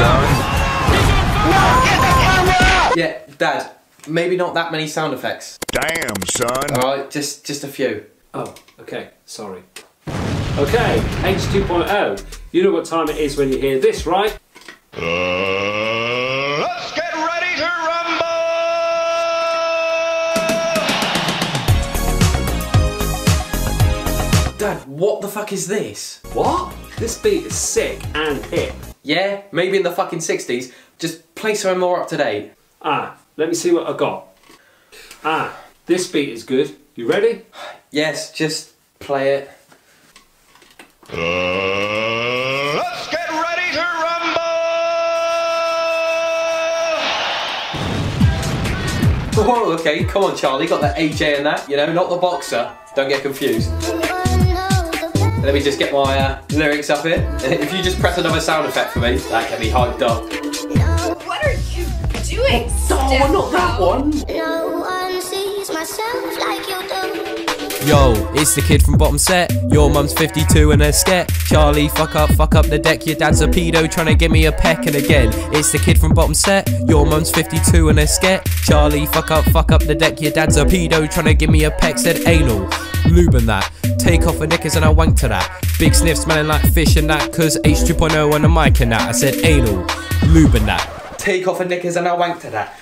son. Yeah, Dad. Maybe not that many sound effects. Damn, son. All right, just just a few. Oh, okay, sorry. Okay, H2.0. You know what time it is when you hear this, right? Uh, let's get ready to rumble! Dad, what the fuck is this? What? This beat is sick and hip. Yeah, maybe in the fucking 60s. Just play something more up to date. Ah, let me see what I got. Ah, this beat is good. You ready? Yes, just play it. Uh, let's get ready to rumble! Oh, okay, come on, Charlie. Got the AJ and that, you know, not the boxer. Don't get confused. Let me just get my uh, lyrics up here. If you just press another sound effect for me, that can be hyped up. What are you doing? Oh, not that one. No one sees myself like you do. Yo, it's the kid from bottom set. Your mum's 52 and a sket. Charlie, fuck up, fuck up the deck. Your dad's a pedo trying to give me a peck. And again, it's the kid from bottom set. Your mum's 52 and a sket. Charlie, fuck up, fuck up the deck. Your dad's a pedo trying to give me a peck. Said anal, lube and that. Take off her knickers and I wank to that. Big sniff smelling like fish and that. Cause H2.0 on the mic and that. I said anal, lube and that. Take off her knickers and I wank to that.